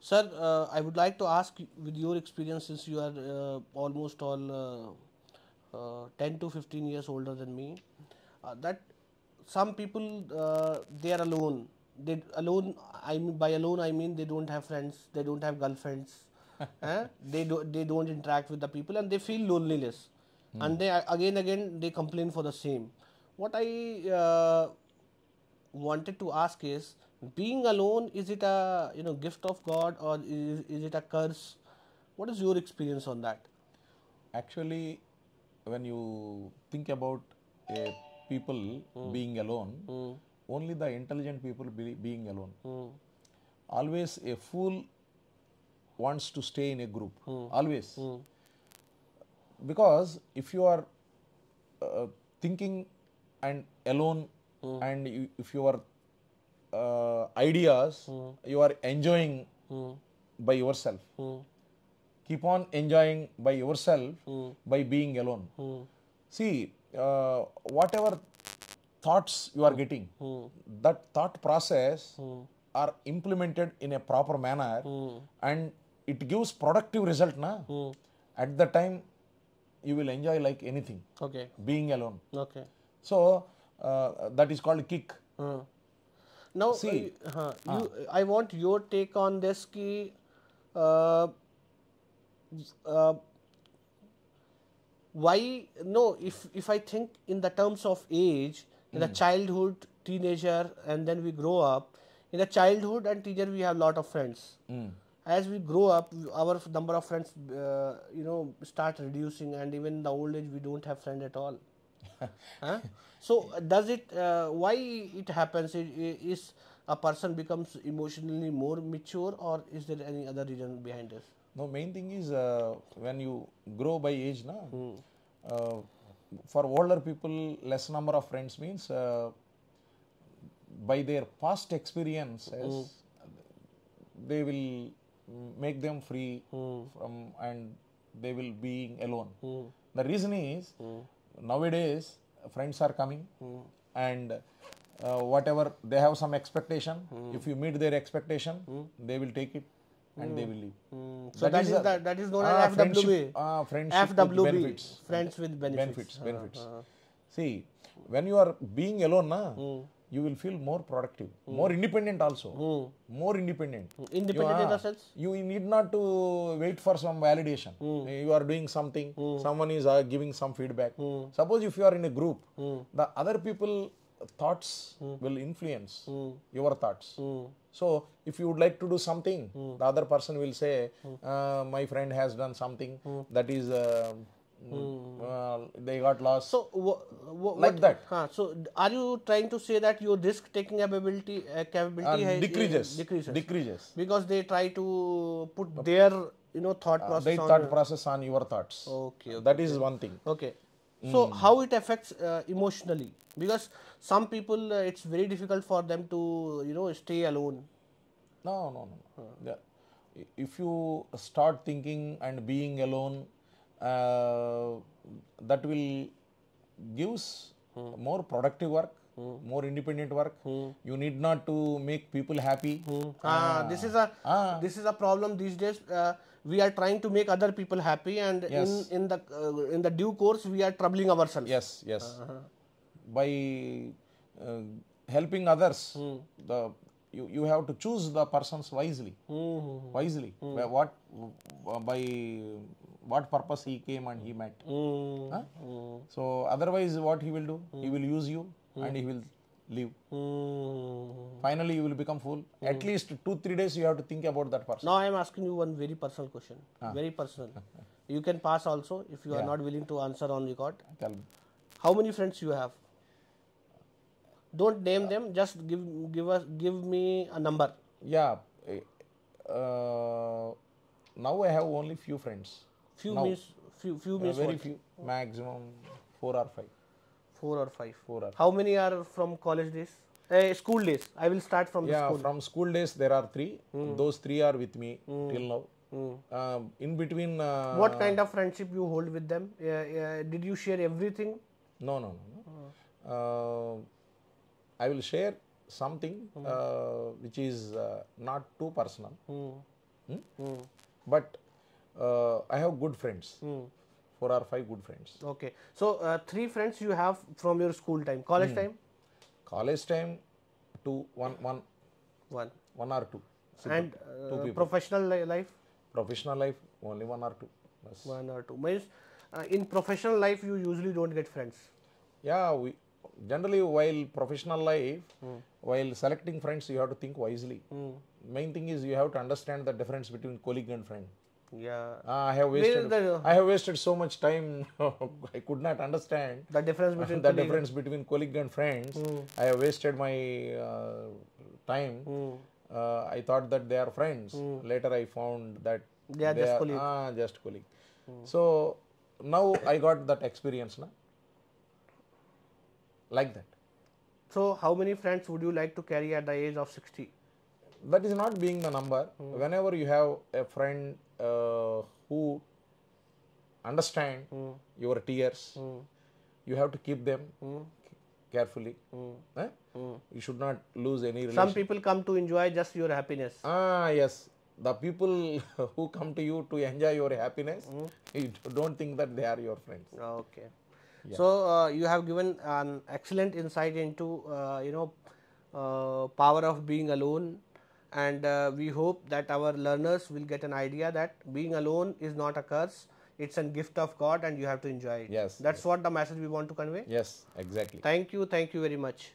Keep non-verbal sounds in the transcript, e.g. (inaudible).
Sir, uh, I would like to ask with your experience since you are uh, almost all uh, uh, 10 to 15 years older than me, uh, that some people uh, they are alone. They alone. I mean by alone I mean they don't have friends. They don't have girlfriends. (laughs) eh? They do, they don't interact with the people and they feel loneliness. And they again again they complain for the same. What I uh, wanted to ask is being alone is it a you know gift of god or is, is it a curse? What is your experience on that? Actually, when you think about a people hmm. being alone, hmm. only the intelligent people be, being alone. Hmm. Always a fool wants to stay in a group. Always. Because if you are uh, thinking and alone and you, if you uh, ideas you are enjoying by yourself keep on enjoying by yourself by being alone see uh, whatever thoughts you are getting that thought process are implemented in a proper manner and it gives productive result na at the time you will enjoy like anything okay being alone okay so uh, that is called kick Hmm. Now See, uh, huh, you, i want your take on this ki uh, uh, why no if if i think in the terms of age in the childhood teenager and then we grow up in the childhood and teenager we have a lot of friends. As we grow up our number of friends uh, you know start reducing and even in the old age we don't have friend at all (laughs) huh? so uh, does it uh, why it happens? Is a person becomes emotionally more mature or is there any other reason behind this? No, main thing is uh, when you grow by age, na, uh, for older people, less number of friends means uh, by their past experiences, they will make them free from and they will be alone. The reason is nowadays friends are coming and uh, whatever they have some expectation. If you meet their expectation, they will take it and they will leave. so that is, a- the, that is known Ah, as FWB friendship- ah, friendship with FWB benefits. friends with benefits, benefits benefits see when you are being alone na you will feel more productive more independent also more independent independent you, in the ah, sense you need not to wait for some validation you are doing something someone is uh, giving some feedback suppose if you are in a group the other people thoughts will influence your thoughts so if you would like to do something the other person will say uh, my friend has done something that is uh, uh, they got lost. So Like that. huh, so are you trying to say that your risk taking ability uh, capability Uh, has, decreases. decreases? Decreases. Because they try to put their you know thought process they on thought process on your thoughts. Okay okay, that is one thing. Okay. so how it affects uh, emotionally? Because some people uh, it's very difficult for them to you know stay alone. No, no, no. Yeah. If you start thinking and being alone, uh, Uh, that will gives more productive work, more independent work. You need not to make people happy. Ah, ah. this is a ah. this is a problem these days. Uh, we are trying to make other people happy, and in in the uh, in the due course, we are troubling ourselves. Yes, yes. Uh-huh. By uh, helping others, hmm. the you, you have to choose the persons wisely. Hmm, hmm, wisely. By what by what purpose he came and he met. Mm. Huh? So otherwise, what he will do? He will use you and he will leave. Mm. Finally, you will become fool. At least two three days you have to think about that person. Now I am asking you one very personal question. Very personal. you can pass also if you are not willing to answer on record. Tell me. How many friends you have? Don't name them. Just give give us give me a number. Yeah. eh, Uh, now I have only few friends. Few Now. means few few Uh, means very what? few. Maximum four or five. four or five. Four or How many are from college days? Eh, school days. I will start from the yeah school. from school days there are three those three are with me till now Um in between uh, What kind of friendship you hold with them? Yeah, yeah, did you share everything? no no no, no. Uh, i will share something uh, which is uh, not too personal Hmm. but uh, I have good friends. Hmm. Four or five good friends. Okay. So uh, three friends you have from your school time, college time, College time, two, one, one, one, one or two. Simple. and uh, professional li- life, Professional life, only one or two. Bas. one or two. Means uh, in professional life you usually don't get friends. Yeah, we generally while professional life, while selecting friends, you have to think wisely. Main thing is you have to understand the difference between colleague and friend. Yeah. Ah, I have wasted. the- I have wasted so much time. (laughs) I could not understand The difference (laughs) between the difference between colleague and friends. Hmm. I have wasted my uh, time. Uh, I thought that they are friends. Later, I found that Hmm. They are just colleague. Hmm. Ah, just colleague. So now I got that experience, na? Like that. So how many friends would you like to carry at the age of 60? That is not being the number. Whenever you have a friend uh, who understand your tears, you have to keep them carefully. Eh? You should not lose any relation. Some people come to enjoy just your happiness. Ah, yes. The people (laughs) who come to you to enjoy your happiness, (laughs) you don't think that they are your friends. Okay. So uh, you have given an excellent insight into uh, you know uh, power of being alone, and uh, we hope that our learners will get an idea that being alone is not a curse; it's a gift of God, and you have to enjoy it. Yes, That's what the message we want to convey. Yes, exactly. Thank you. Thank you very much.